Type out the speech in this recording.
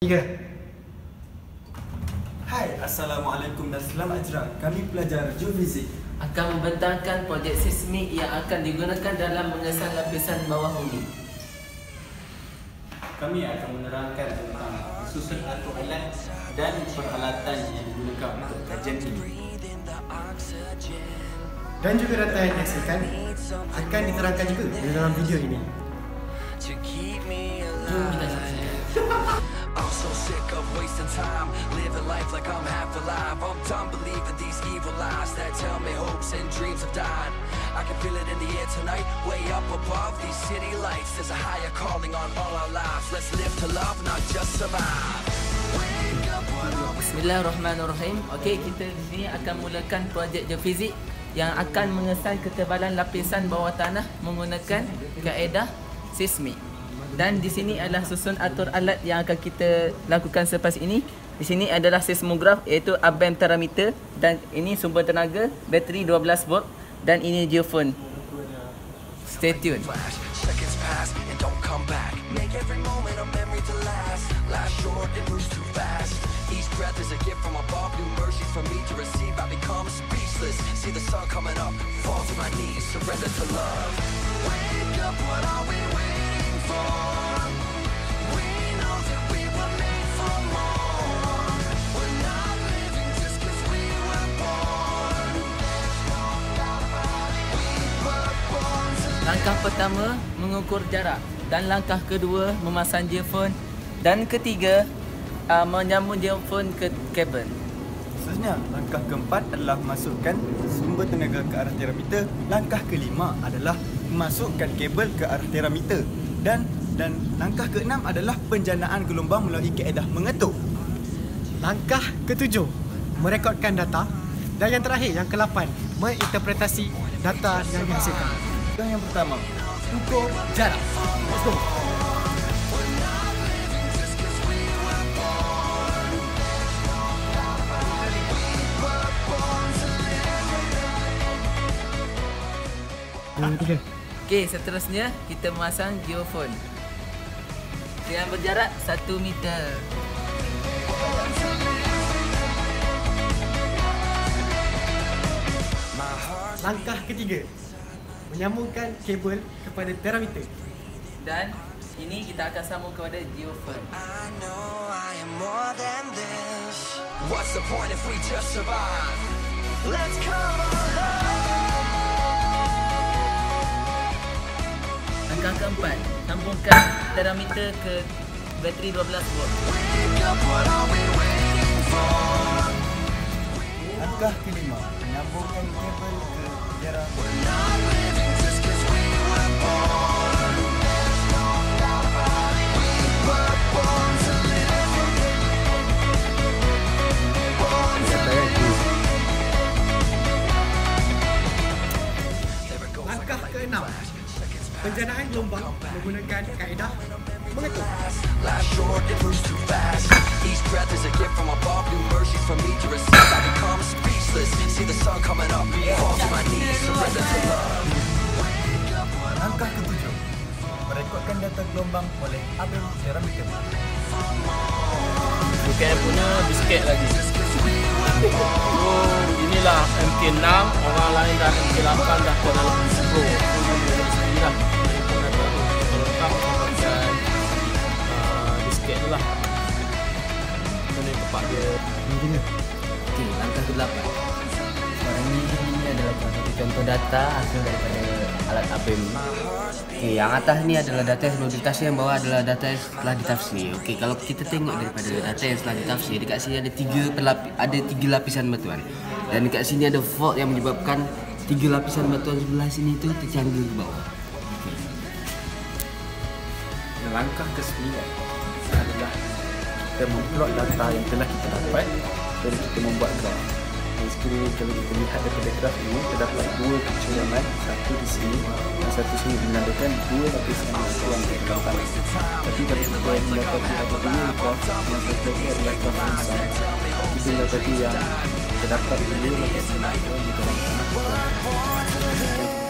Tiga. Hai, Assalamualaikum dan selamat datang. Kami pelajar geofizik. akan membentangkan projek seismik yang akan digunakan dalam mengesan lapisan bawah bumi. Kami akan menerangkan tentang susun atau alat dan peralatan yang digunakan untuk kajian ini. Dan juga data yang dihasilkan akan diterangkan juga di dalam video ini. Time. Living life like I'm half alive. I'm done believing these evil lies That tell me hopes and dreams have died. I can feel it in the air tonight Way up above these city lights. There's a higher calling on all our lives. Let's live to love, not just survive. Bismillahirrahmanirrahim. Okey, kita sini akan mulakan projek geofizik yang akan mengesan ketebalan lapisan bawah tanah menggunakan kaedah seismik. Dan di sini adalah susun atur alat yang akan kita lakukan selepas ini. Di sini adalah seismograf iaitu abenterameter dan ini sumber tenaga bateri 12 volt. Dan ini geofone. Stay tuned. Each breath is a gift from above. New mercies for me to receive. I become speechless. See the sun coming up Fall to my knees, surrender to love. Wake up, what are we Langkah pertama mengukur jarak dan langkah kedua memasang geofone dan ketiga uh, menyambung geofone ke kabel. Seterusnya, langkah keempat adalah masukkan sumber tenaga ke arah terameter. Langkah kelima adalah memasukkan kabel ke arah terameter. Dan dan langkah keenam adalah penjanaan gelombang melalui kaedah mengetuk. Langkah ketujuh, merekodkan data. Dan yang terakhir, yang ke-8, menginterpretasi data yang dihasilkan. Dan yang pertama, ukur jarak. Let's go. Dua, tiga. Okey, seterusnya kita memasang geofone. Dengan berjarak 1 meter. Langkah ketiga, menyambungkan kabel kepada terameter. Dan ini kita akan sambung kepada this. What's the point if we just survive? Let's come alive. Langkah keempat, sambungkan terameter ke bateri 12 volt. Langkah kelima, menyambungkan kabel ke jarak penjanaan gelombang menggunakan kaedah mengetuk. Life short, it moves too fast. Each breath is a gift from above, new mercies for me to receive. I become speechless. See the sun coming up, fall to my knees, surrender to love. Langkah ketujuh, merekodkan data gelombang oleh Abel Terameter. UKM punya biskit lagi So inilah MK6 Orang lain dah MK8 dah ke dalam Pro Jadi lah Kalau tak uh, Biskit tu lah Kena tempat dia Okey, langkah ke-8. Sekarang ini, adalah satu contoh data hasil daripada alat ABEM. Okey, yang atas ni adalah data yang sebelum ditafsir, yang bawah adalah data yang setelah ditafsir. Okey, kalau kita tengok daripada data yang setelah ditafsir, dekat sini ada tiga pelapi, ada tiga lapisan batuan. Dan dekat sini ada fault yang menyebabkan tiga lapisan batuan sebelah sini tu tercanggul ke bawah. Langkah ke-9 adalah kita memplot data yang telah kita dapat dan kita membuat graf. Dan sekiranya kalau kita lihat daripada graf ini, terdapat dua kecuraman, satu di sini dan satu sini menandakan dua lapisan batuan yang dapat. Tapi kalau kita mendapati ada dua graf yang lagi adalah graf yang sama, kita mendapati yang terdapat dua batuan di dalam tanah.